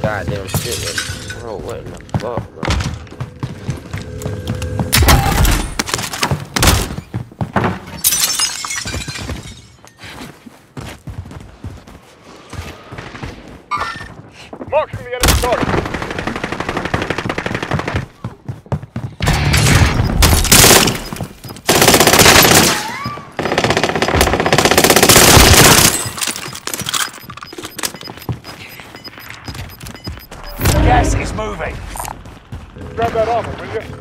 goddamn shit. Bro, what in the fuck, bro? Grab that armor, will you?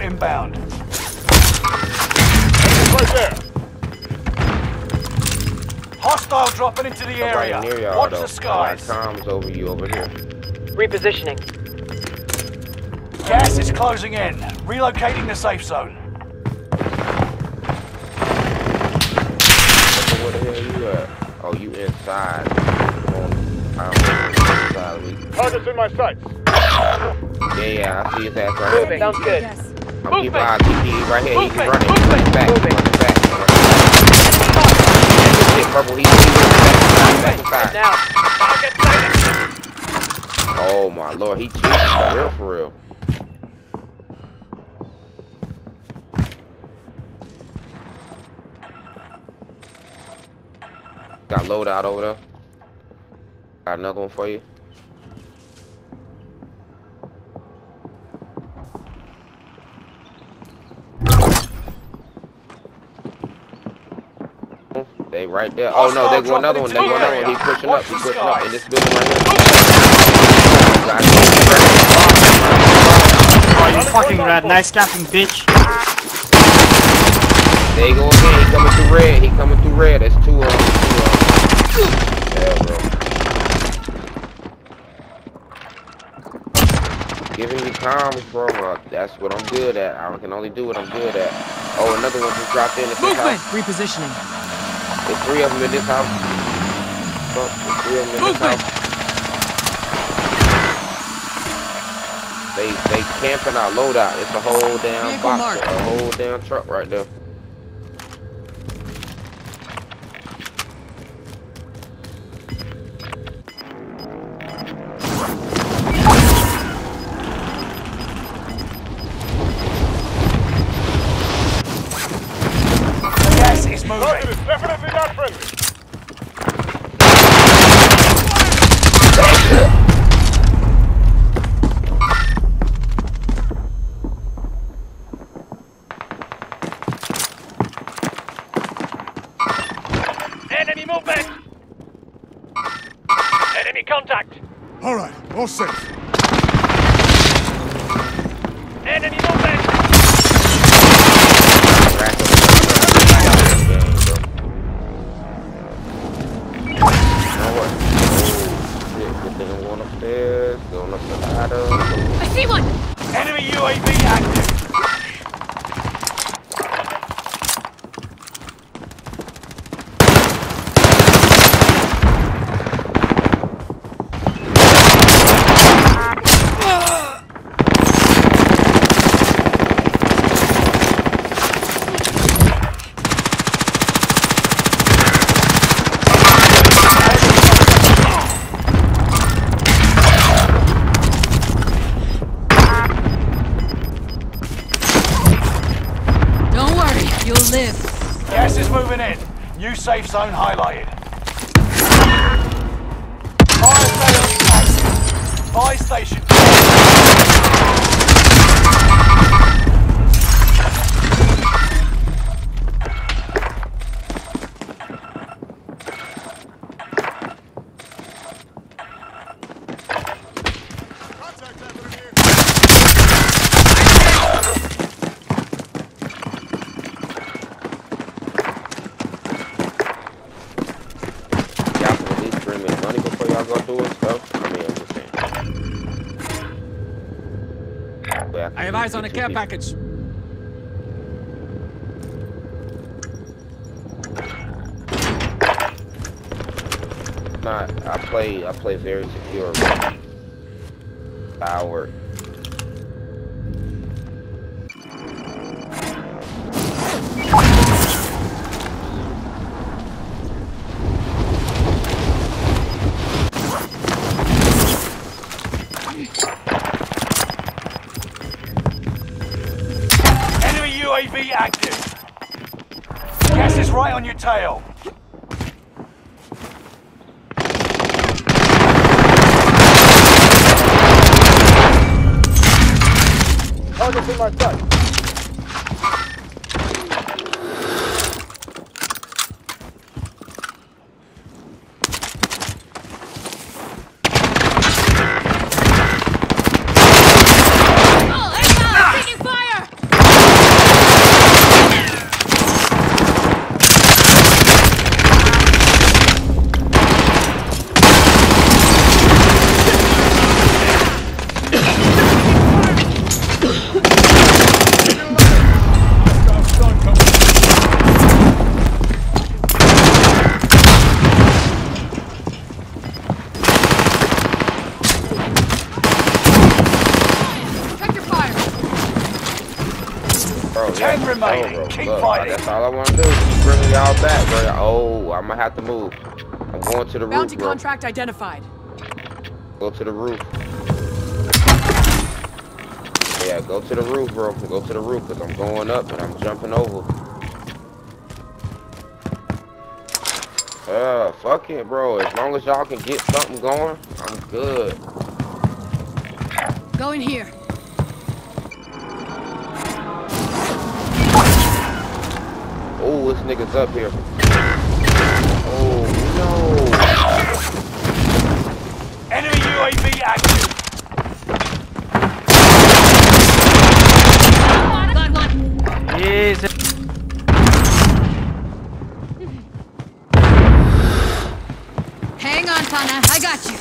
Loadout inbound. Right there. Hostile dropping into the Nobody area. near Watch though. the skies. I comms over you over here. Repositioning. Gas is closing in. Relocating the safe zone. Where the hell you at? Oh, you inside. I'm inside. We- Target's in my sights. Yeah, yeah, I see his ass right here. Sounds good. Yes. I'm keeping eyes. He, he right here. He's running. Movement, running back. He's running back. He's running back. Shit, purple. He's running back inside. Back Now, Target sighted. Oh my lord, he cheating for real, for real. Got loadout over there. Got another one for you. They right there. Oh no, they go another one. They go another one. He pushing up. He pushing up in this building right here. Oh, you fucking rat. Nice camping, bitch. There you go again. He coming through red. He coming through red. That's two of them. Two of them. Yeah, bro. Giving you comms, bro. Uh, that's what I'm good at. I can only do what I'm good at. Oh, another one just dropped in at this movement. house. Repositioning. There's three of them in this house. Fuck, There's three of them in this house. They they camping our loadout. It's a whole damn Vehicle box, marked. a whole damn truck right there. Zone highlighted. Before y'all go doing stuff. I mean, I'm just saying. I have eyes on a care people- package. Not, I play, I play very secure. Power. To the Bounty roof, bro. contract identified. Go to the roof. Yeah, go to the roof, bro. Go to the roof, because I'm going up and I'm jumping over. Uh, fuck it, bro. As long as y'all can get something going, I'm good. Go in here. Oh, this nigga's up here. Oh, Enemy UAV active. Got one! Jesus. Hang on, Pana. I got you.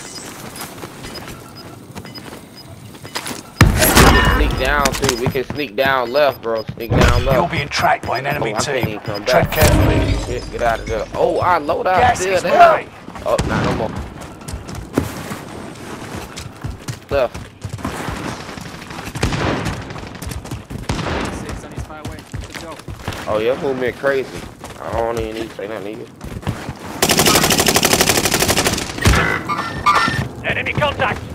We can sneak down, too. We can sneak down left, bro. Sneak down You're being tracked by an Oh, enemy I can't team. even come Tread back. carefully. Shit, get out of there. Oh, our loadout Gas still is there. moving. Oh, not no more. Left. Six on his fire away. Let's. Oh, your movement crazy. I don't even need to say nothing either. Enemy contact.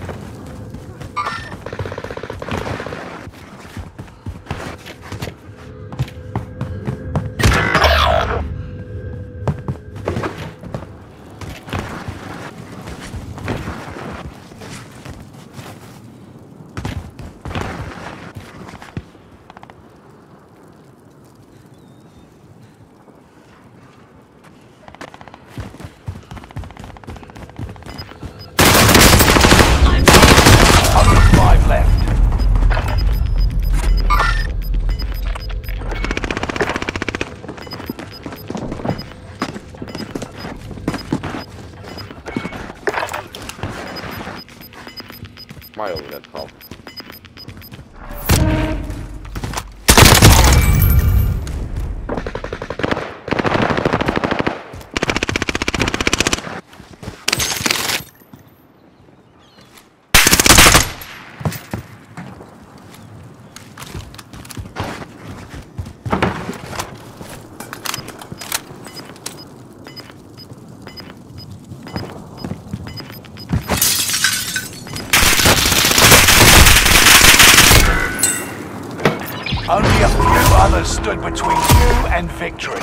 Victory.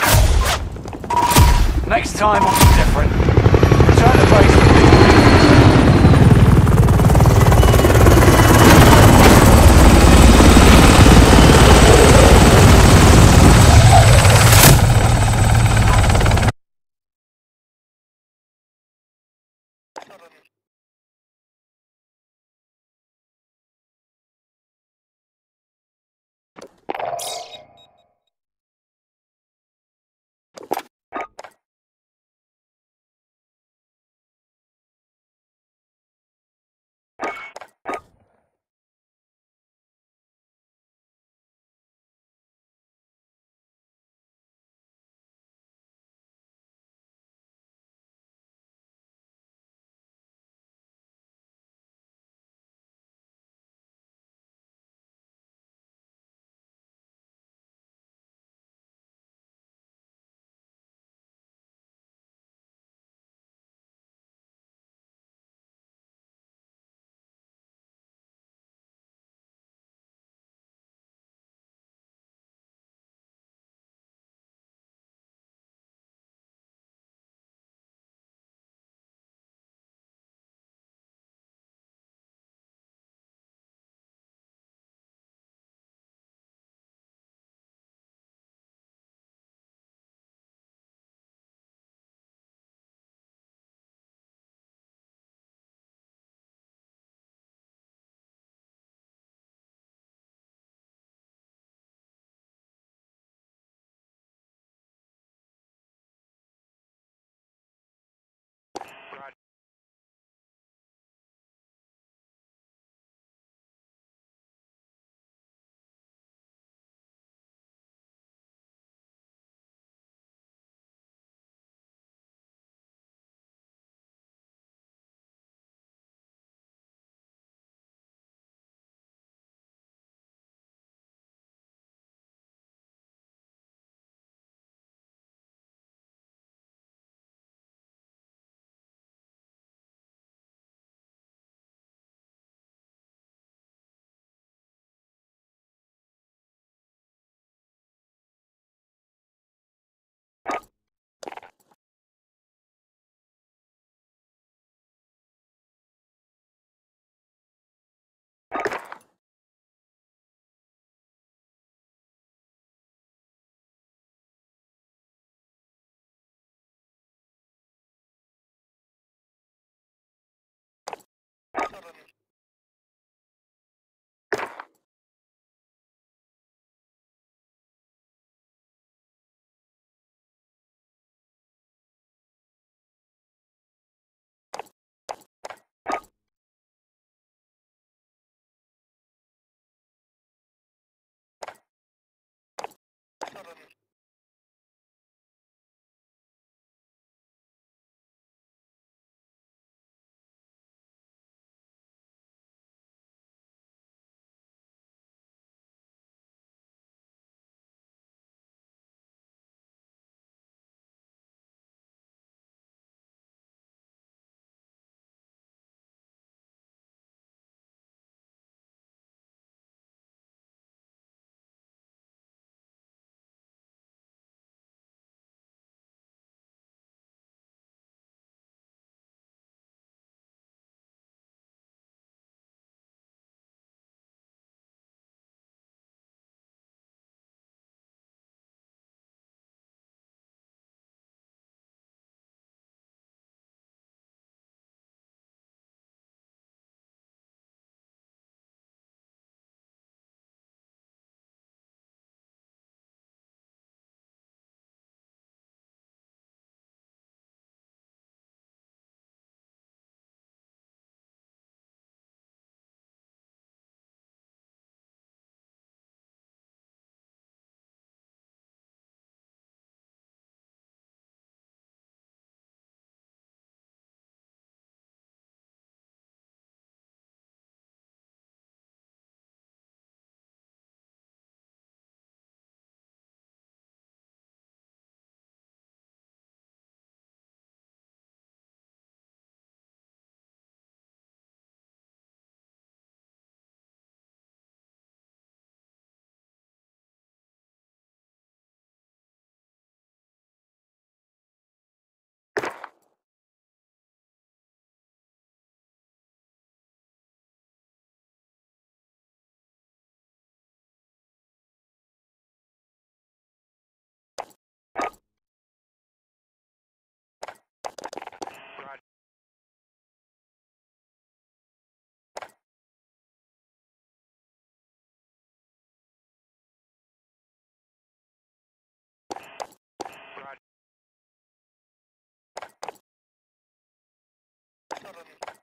Next time Seven.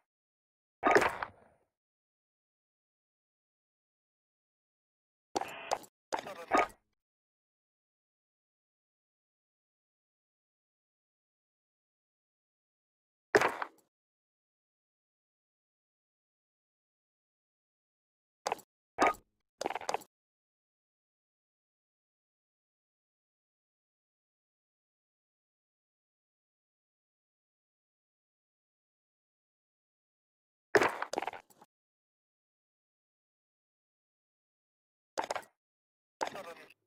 Um,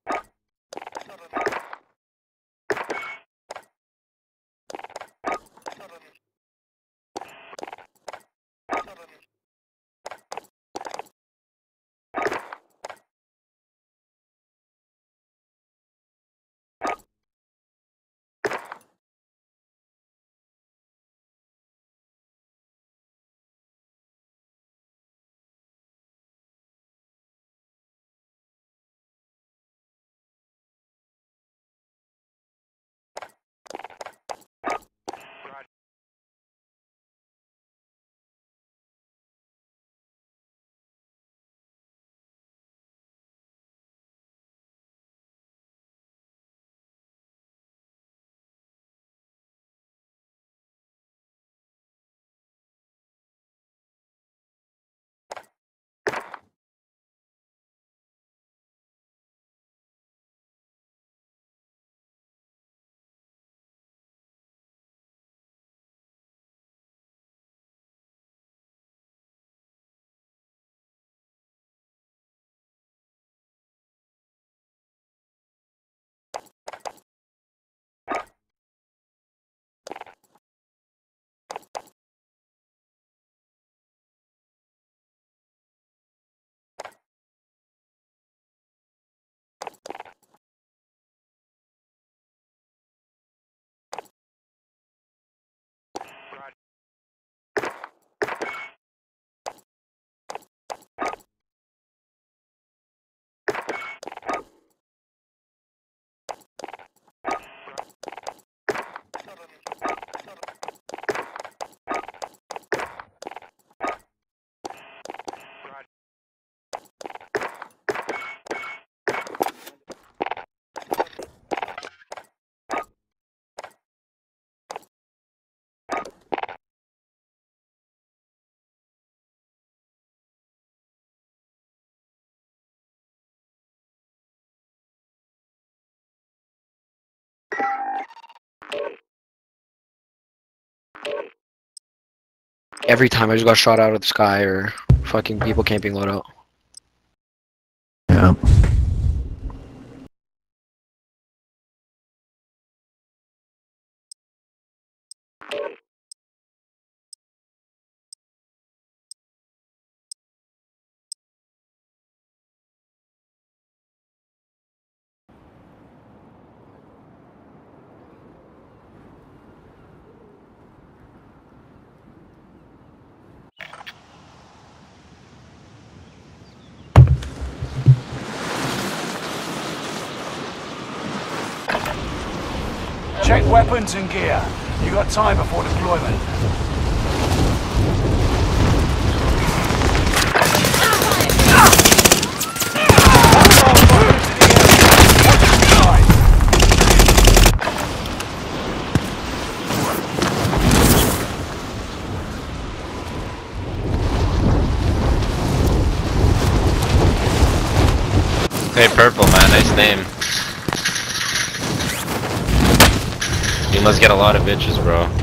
Every time I just got shot out of the sky or fucking people camping loadout. Yeah. Check weapons and gear. You got time before deployment. Hey, Purple, man, nice name. Get a lot of bitches, bro.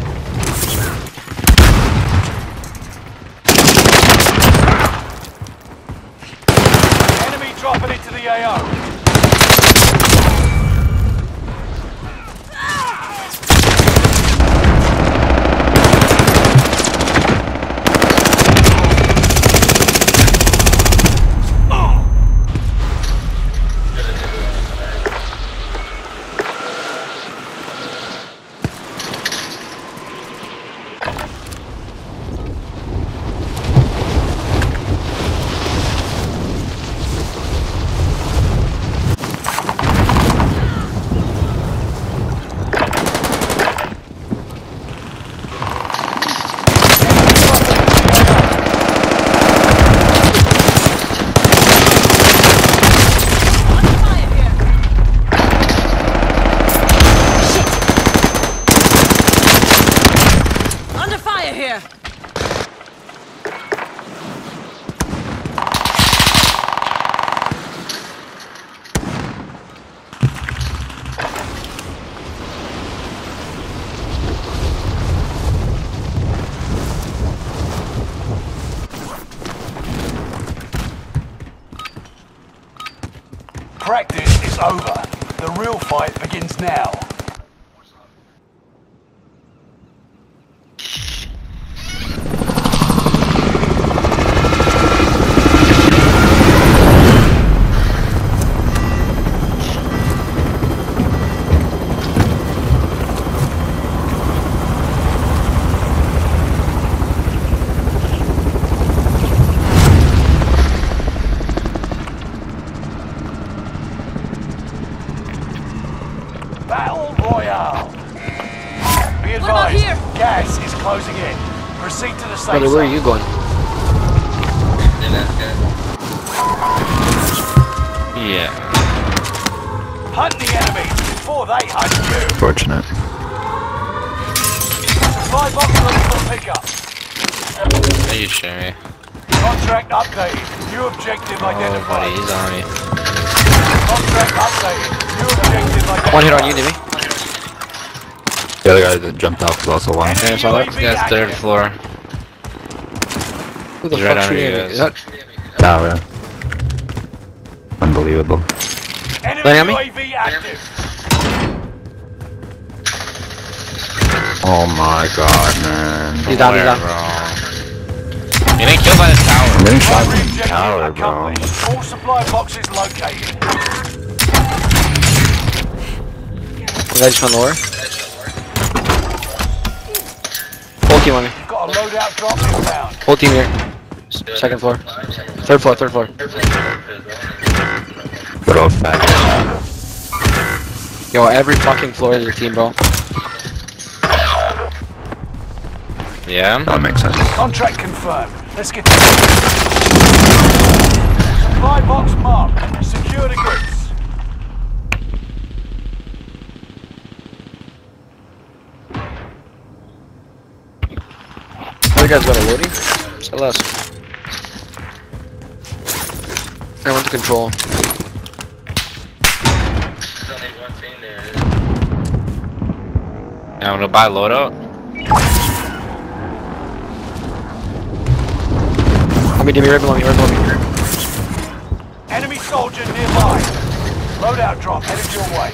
To the safe Brother, where are you going? Yeah. Hunt the enemy before they hunt you. Fortunate. Supply box for pickup. Are you sure? me? Contract updated. New objective Oh, buddy, he's on me. Contract updated. New objective identified. One hit on you, Nimi. The other guy that jumped off was also one. Yeah, I saw that. UAV That's third floor. Who the He's right fuck's under shooting you at me? guys. Is that Tower. Unbelievable. Enemy me? UAV active. Oh my god, man. He's down, he's down. bro? He didn't kill by the tower. I'm getting shot Primary from the tower, bro. All supply boxes located. The guy just went lower. Whole team on me. Got a loadout drop inbound. Whole team here. S- Second floor. Third floor, third floor. Good old fat. Yo, every fucking floor is your team, bro. Yeah? That makes sense. Contract confirmed. Let's get Supply box marked. Secure the goods. Other guy's got a loading. Say less. I went to control. Yeah, I'm gonna buy loadout. Let me, Dimmy, right below me, right below me. Enemy soldier nearby. Loadout drop headed your way.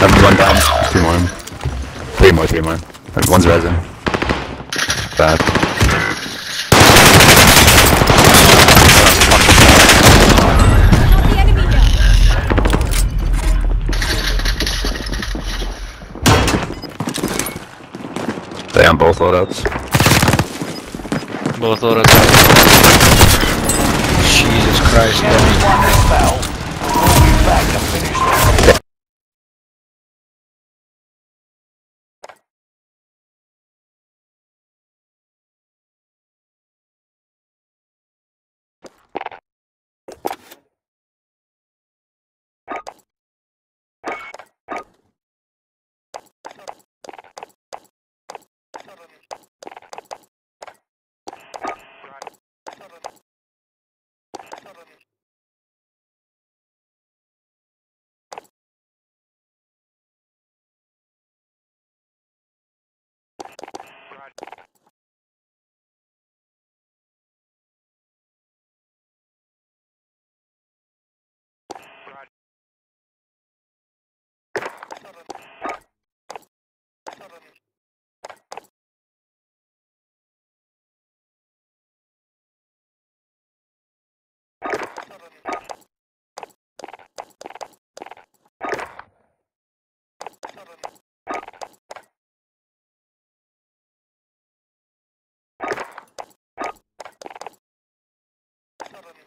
Seven, one down. Two more. Three more, three more. One's resin. Bad. They on both loadouts. Both. Jesus Christ, bro. Enemy won this battle. We'll back to finish seven.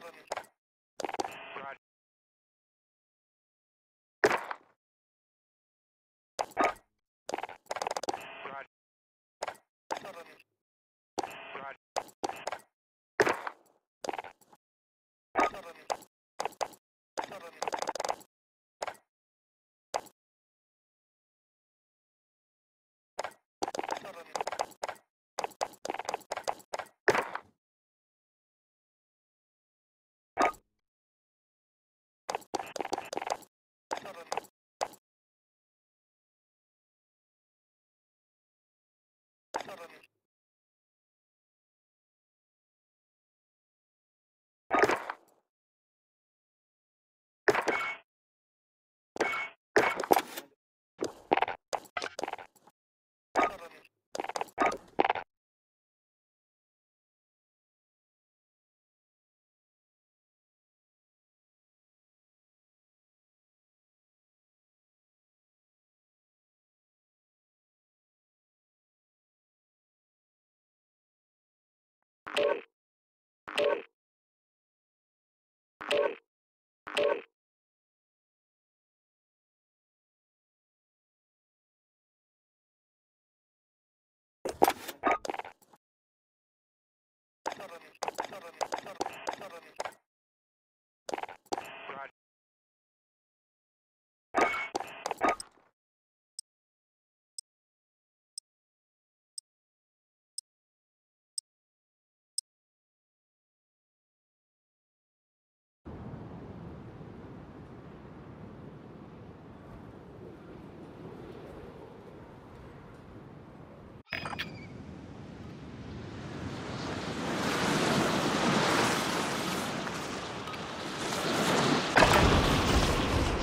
this. southern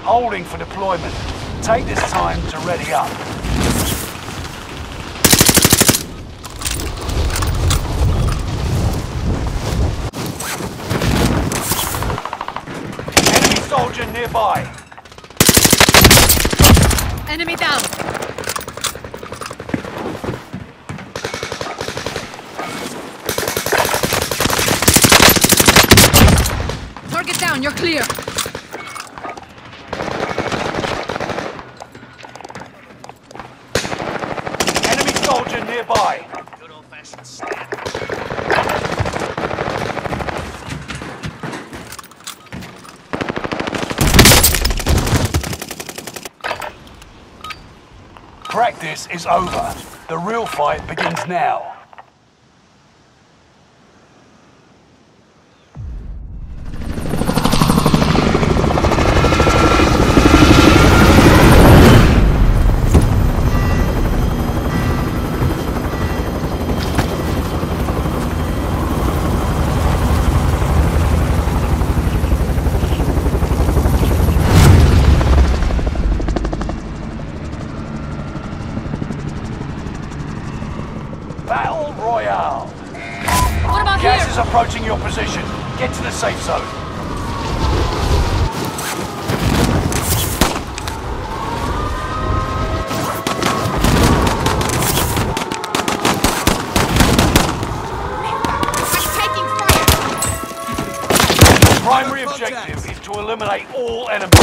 Holding for deployment. Take this time to ready up. Enemy soldier nearby. Enemy down. Target down, you're clear. Enemy soldier nearby. Practice is over. The real fight begins now. Approaching your position. Get to the safe zone. Primary objective is to eliminate all enemies.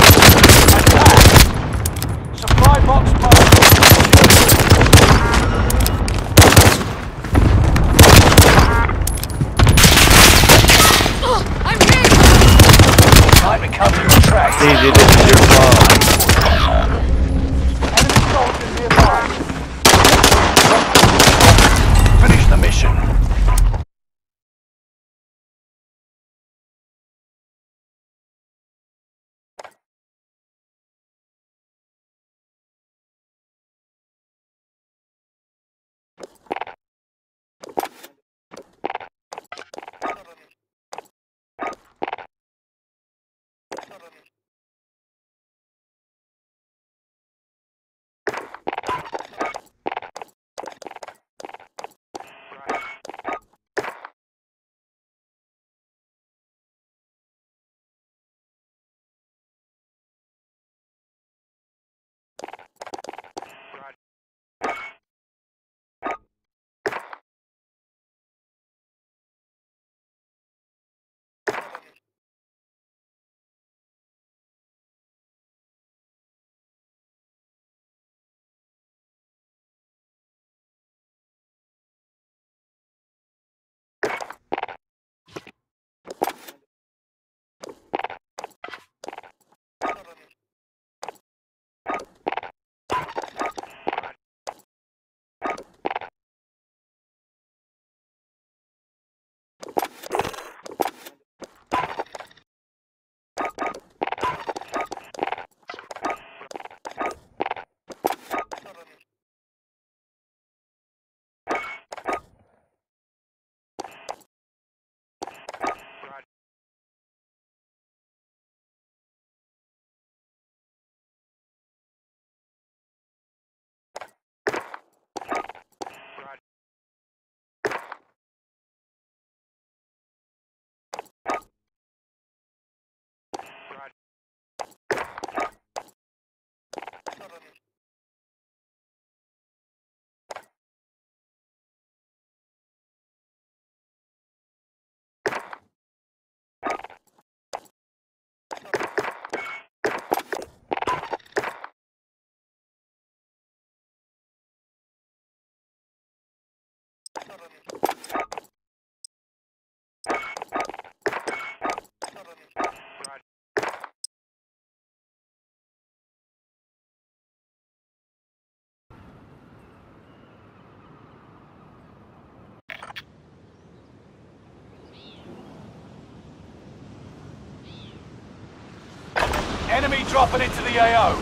Enemy dropping into the AO.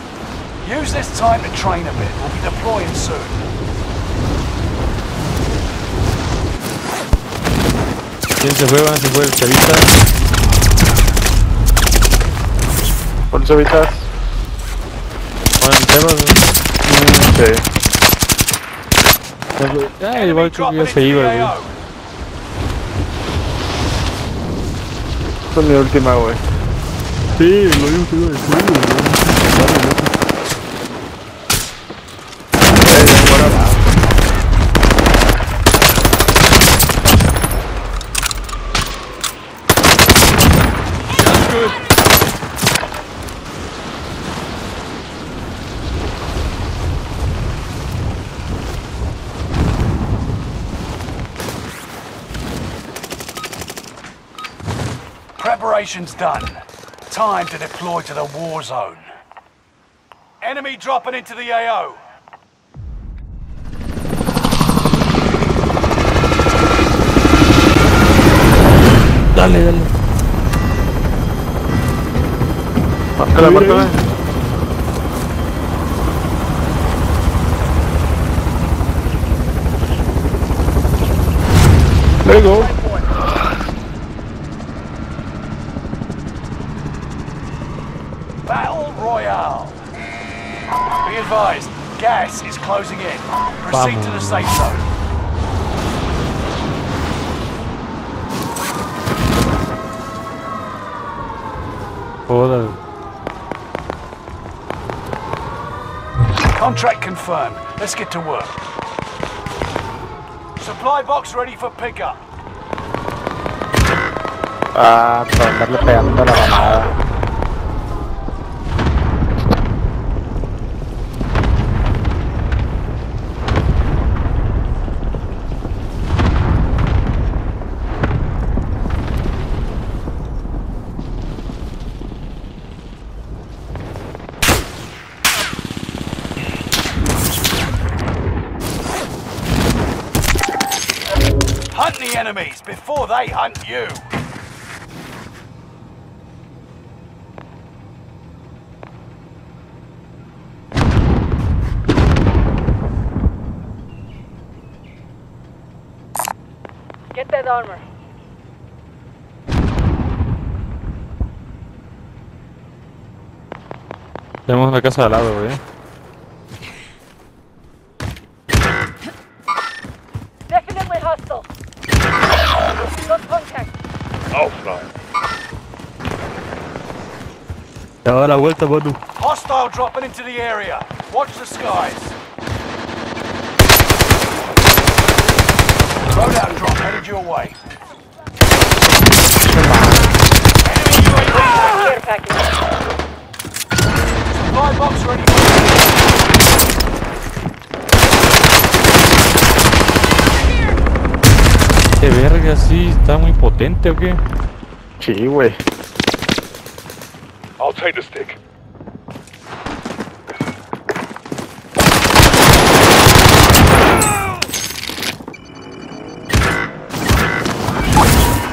Use this time to train a bit. We'll be deploying soon. ¿Quién se fue? Se fue el chavita. ¿Cuántos chavitas? Juan Tebas. Sí. Ah, que dropping ya se iba, güey. Esta es mi última, güey. Sí, lo digo que iba a decir, Eh, Preparation's done. Time to deploy to the war zone. Enemy dropping into the AO. Dale, dale. Márcala, márcala. There you go. Gas is closing in. Proceed to the safe zone. Joder. Contract confirmed. Let's get to work. Supply box ready for pickup. Ah, por andarle pegando a la mamada. The before they hunt you. Get that armor. Tenemos la casa al lado, güey. Te da la vuelta, Bonu. Hostile dropping into the area. Watch the skies. Loadout drop headed your way. Enemy UAV. Care package. Supply box ready ¿Qué verga? Sí, está muy potente o qué? Sí, güey. The stick.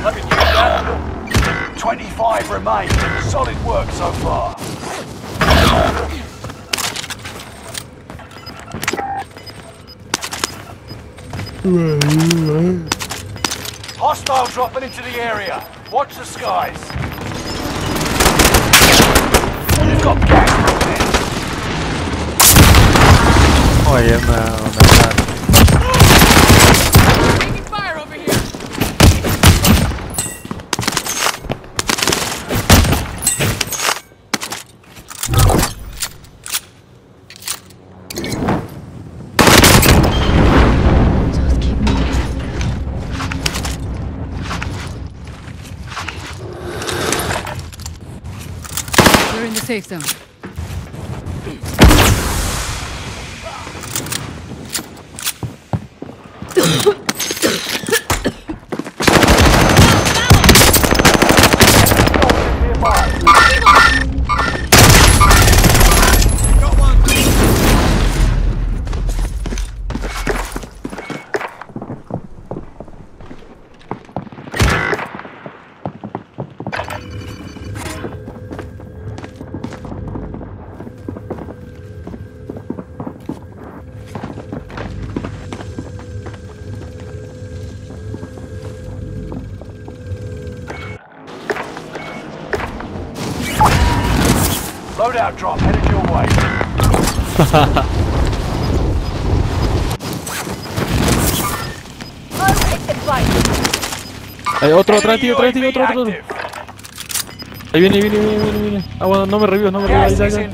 Let me use that. 25 remain. Solid work so far. Hostile dropping into the area. Watch the skies. Una, una... Taking fire over here. Just keep moving. We're in the safe zone. Loadout drop headed your way. Hay otro atrás, Enemy tío, atrás, tío, otro, otro, otro. Ahí viene, viene, viene, viene, viene. Ah, bueno, no me revivas, no me revivas. Ahí, ahí,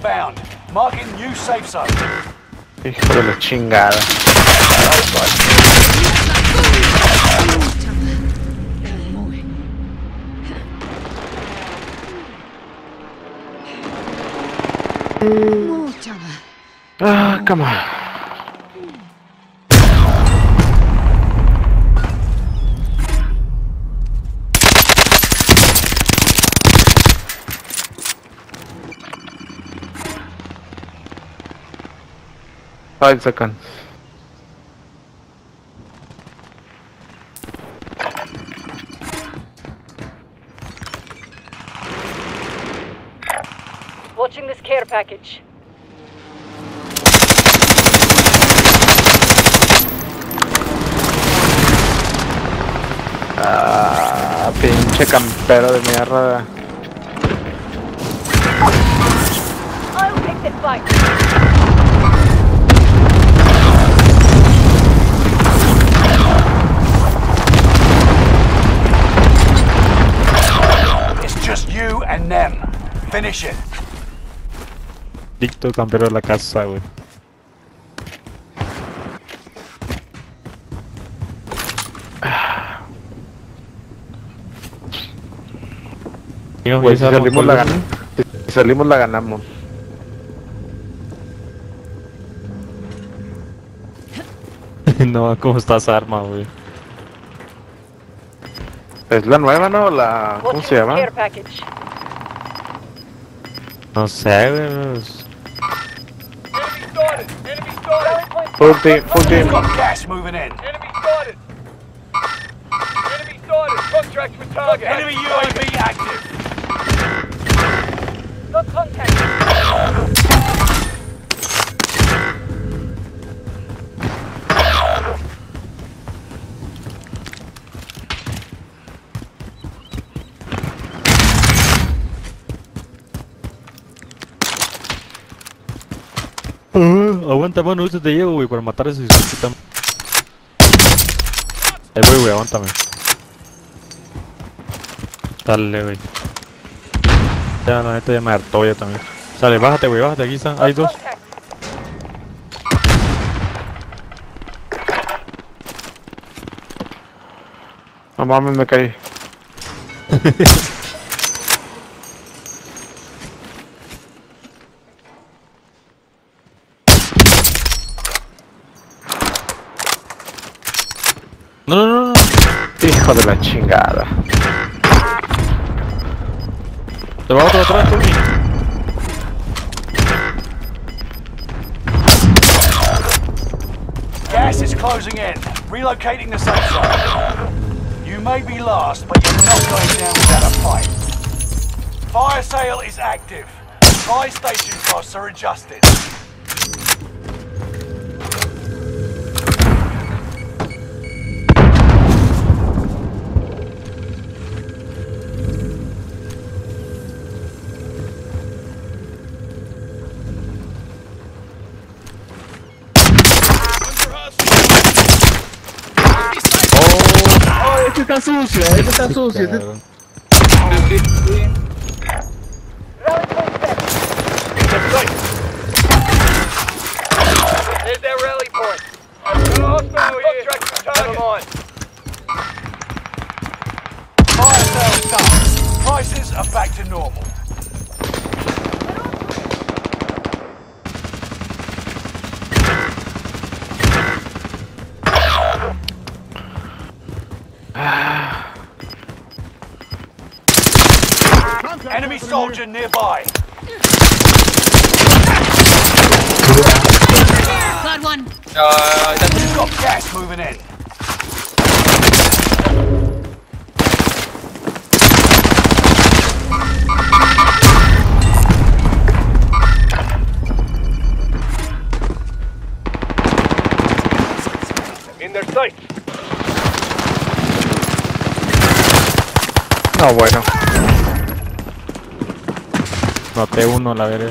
ahí. Hijo de la chingada. Ah, come on. Five seconds. Watching this care package. Ah, pinche campero de mierda. I'll take the fight. It's just you and them. Finish it. Dicto campero de la casa, güey. Güey, ya si salimos la ganamos. Si salimos la ganamos. no, ¿cómo está esa arma, güey? Es la nueva, ¿no? La... ¿Cómo se llama? No sé, güey. Full team, full team. Got gas moving in. Enemy sighted UAV active. Aguanta, mano, ahorita te llevo, güey, para matar a ese hijo Ahí voy, güey, aguántame. Dale, güey. Ya, la neta ya me hartó ya también. Sale, bájate, güey, bájate, aquí está. Hay dos. No mames, me caí. Hijo de la chingada. Te va otro atrás, Tommy. Gas is closing in. Relocating the safe zone. You may be last, but you're not going down without a fight. Fire sale is active. Buy station costs are adjusted. 算数学，这算数学，soldier nearby. Got one. Uh, You've got gas moving in. In their sight. No, bueno. Noté uno, la verga.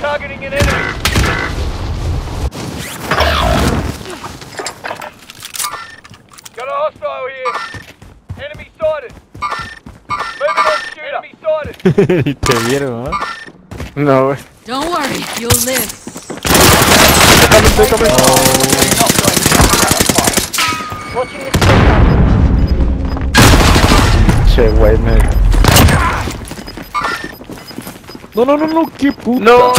Targeting an enemy. Got a hostile here. Enemy sighted. Moving on shooter. Enemy sighted. y te vieron, ¿no? No, güey. Don't worry, you'll live. Watching this spot. Che, güey, me. No, no, no, no, qué puta. No,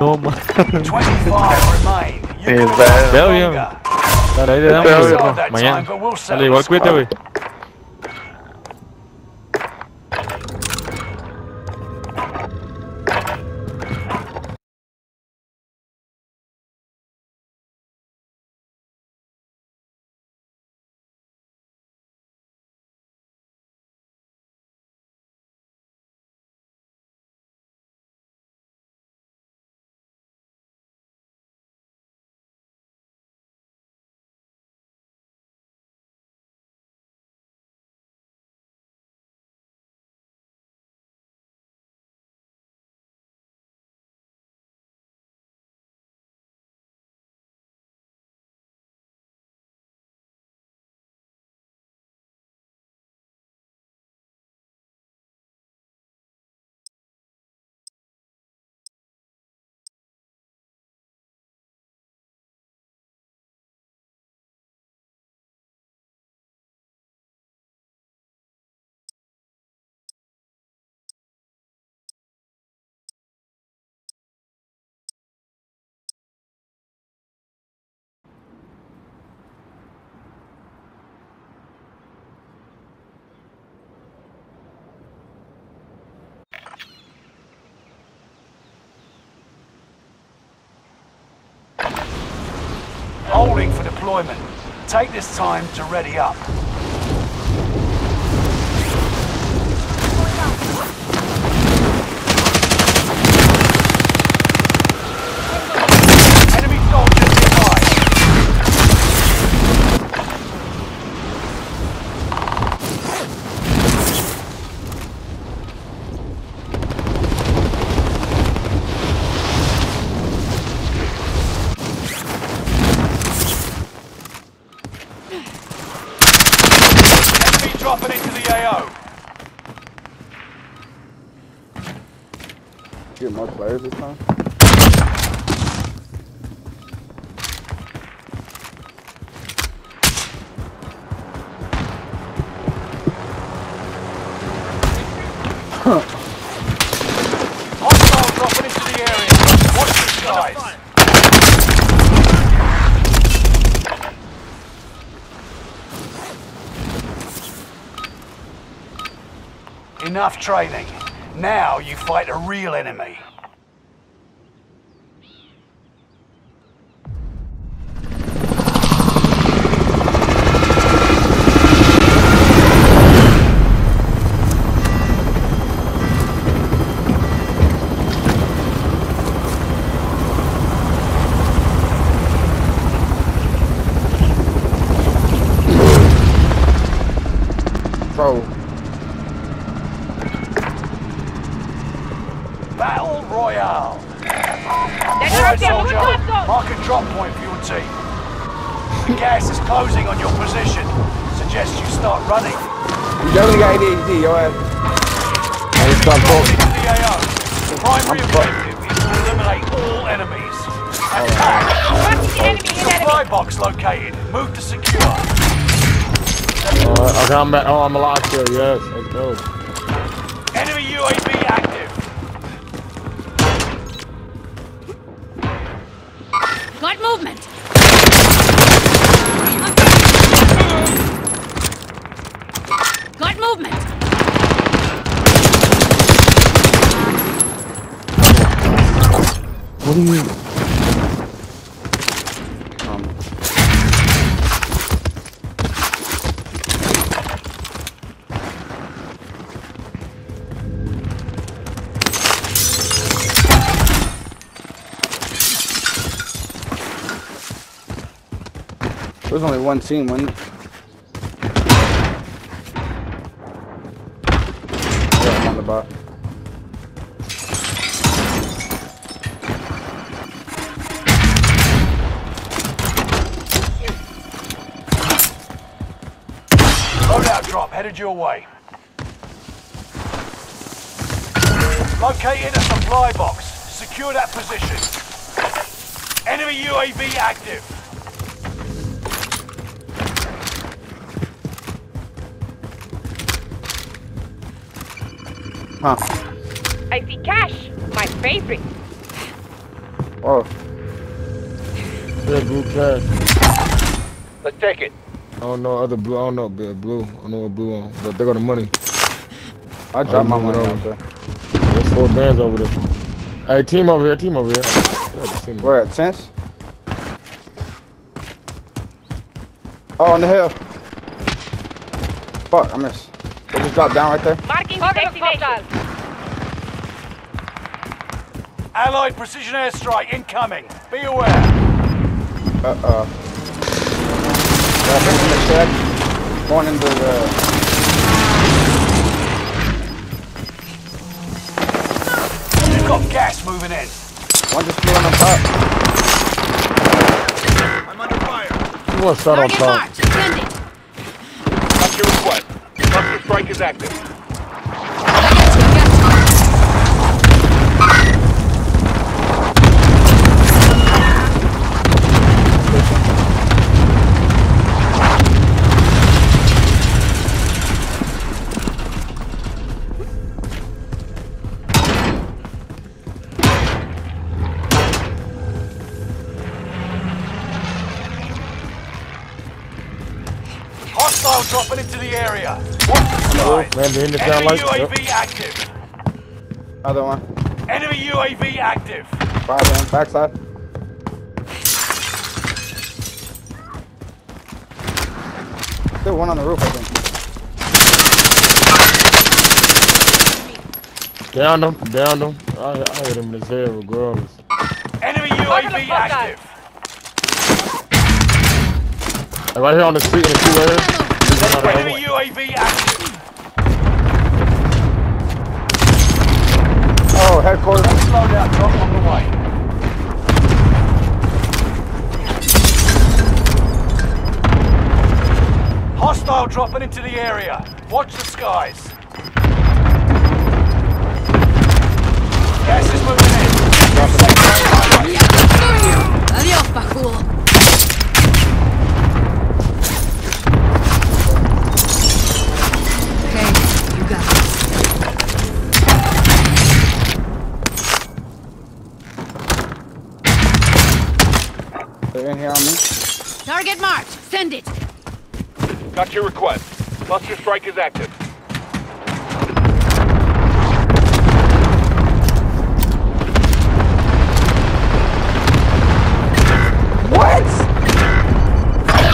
No, man. 25 remain. You Eh, can bad. Veo bien. Dale, ahí le damos. Espera, güey. viejo. that Mañana. time, but we'll settle Dale, igual the cuídate, güey. For deployment. Take this time to ready up. Dropping into the area. Watch. Enough training. Now you fight a real enemy. Located. Move to secure. Uh, okay, I'm back. Oh, I'm alive still. Yes, let's go. Enemy UAV active. Got movement. Got movement. What do you There's only one team, wasn't it? Yeah, I'm on the bot. Loadout drop headed your way. Located a supply box. Secure that position. Enemy UAV active. Huh. I see cash. My favorite. Oh. Yeah, blue cash. Let's take it. I don't know other blue. I don't know blue. blue. I don't know what blue on, but they got the money. I dropped my money over. there. There's four bands over there. Hey, team over here. Team over here. Yeah, they. Where at? Tense? Oh, on the hill. Fuck, I missed. They just dropped down right there. Marking Allied precision airstrike incoming. Be aware. Uh-uh. Yeah, bring in the shed. Going into the... You've got gas moving in. One just flew on the top. I'm under fire. You want shot on Target top? marked. Send it. Got your request. Cluster strike is active. Hostile dropping into the area. Watch the skies. Man, the Enemy. UAV Yep. active. Other one. Enemy UAV active. Five in. Backside. Still one on the roof, I think. Down them. Down them. I, I hit him in his head regardless. Enemy UAV active. Right here on the street in the two right here. He's another Enemy. UAV active. Oh, headquarters. Loadout drop on the way. Hostile dropping into the area. Watch the skies. Gas is moving in. Adios, Paculo. They're in here on me. Target marked. Send it. Got your request. Cluster strike is active. What?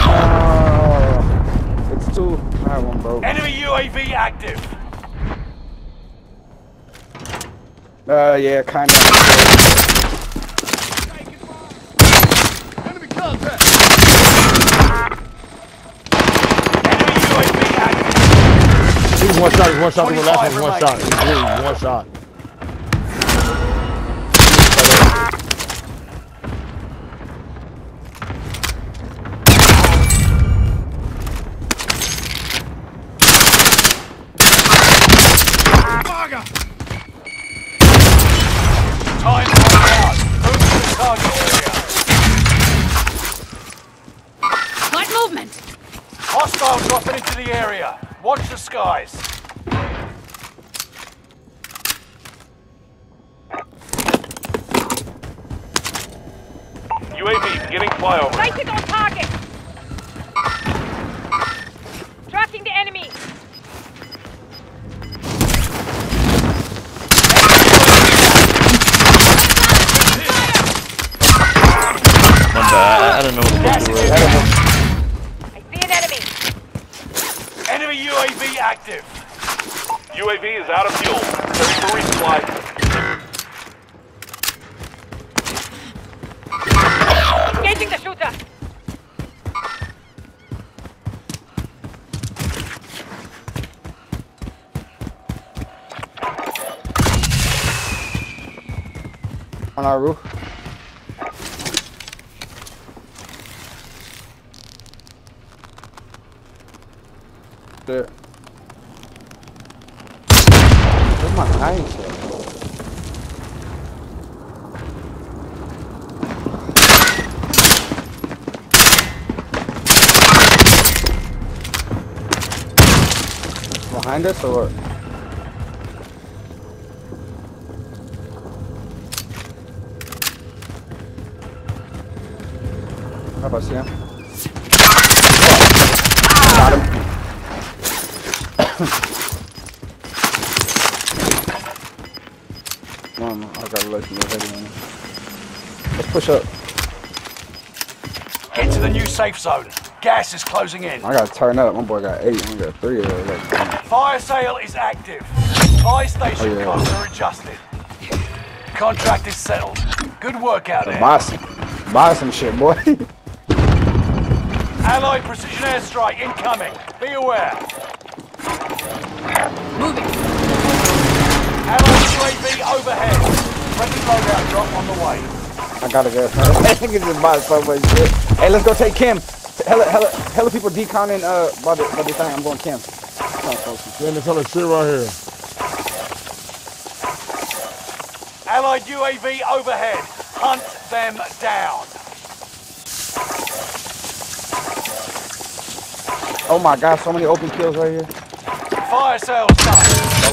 Oh, it's two. I one broke. Enemy UAV active. Uh, yeah, kind of. Enemy UAV active. He's one shot. He's one shot. The last one. One shot. He's blue. He's one shot. Time to out. Move to the target area. Movement? Hostile dropping into the area. Watch the skies. Roof. There. Where's my at? Behind us or what? How about Sam? Got him. Come on, I gotta let you know heavy on it. Let's push up. Get to the new safe zone. Gas is closing in. I gotta turn up. My boy got eight. I got three of those. Like, Fire sale is active. Fire station Oh, yeah. costs are adjusted. Contract is settled. Good work out there. buy some, buy some shit, boy. Allied precision airstrike incoming. Be aware. Moving. Allied UAV overhead. Friendly loadout drop on the way. I gotta go. I can just buy so much shit. Hey, let's go take Kim. Hella, hella, hella people deconning uh by the by the thing. I'm going Kim. Come on, folks. Then there's hella shit right here. Allied UAV overhead. Hunt them down. Oh my god, so many open kills right here. Fire sales done.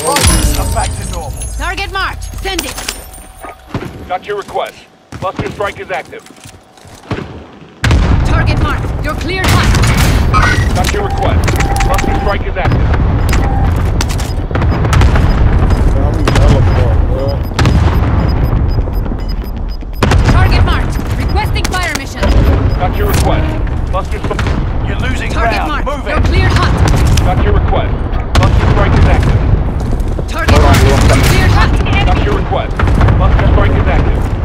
Prices are back to normal. Target marked. Send it. Got your request. Cluster strike is active. Target marked. You're cleared hot. Got your request. Cluster strike is active. I'm hella far, bro. Target marked. Requesting fire mission. Got your request. Strike. You're losing Target ground. marked. Move You're it. cleared hot. Got your request. Cluster strike is active. Target. You're cleared hot. Got your request. Cluster strike is active.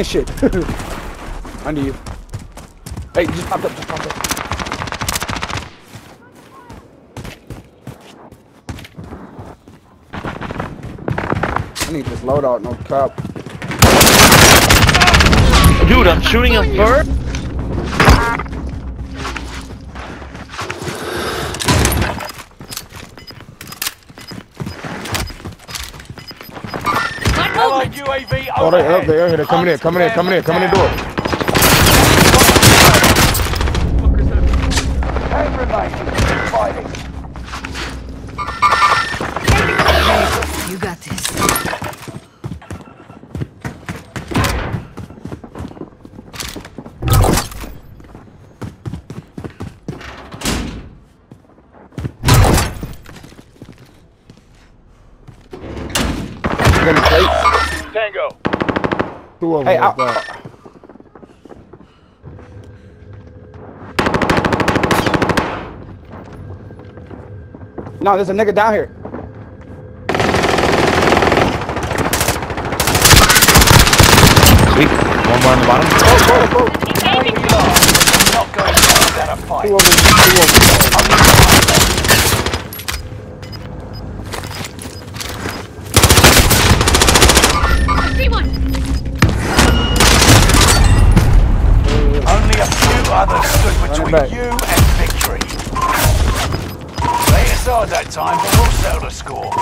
He's shit. Under you. Hey, just popped up, just popped up. I need this loadout, no cap. Dude, I'm shooting a bird. Oh, they up overhead. there. They're coming in, coming in, coming in, coming in door. Ten remain. Fighting. Two of them. Hey, like I, that. no, there's a nigga down here. Sweet. One more on the bottom. Enemy lost. You're not going down without a fight. Two of them, two of them. Between you and victory. Aside that time, but we'll the score.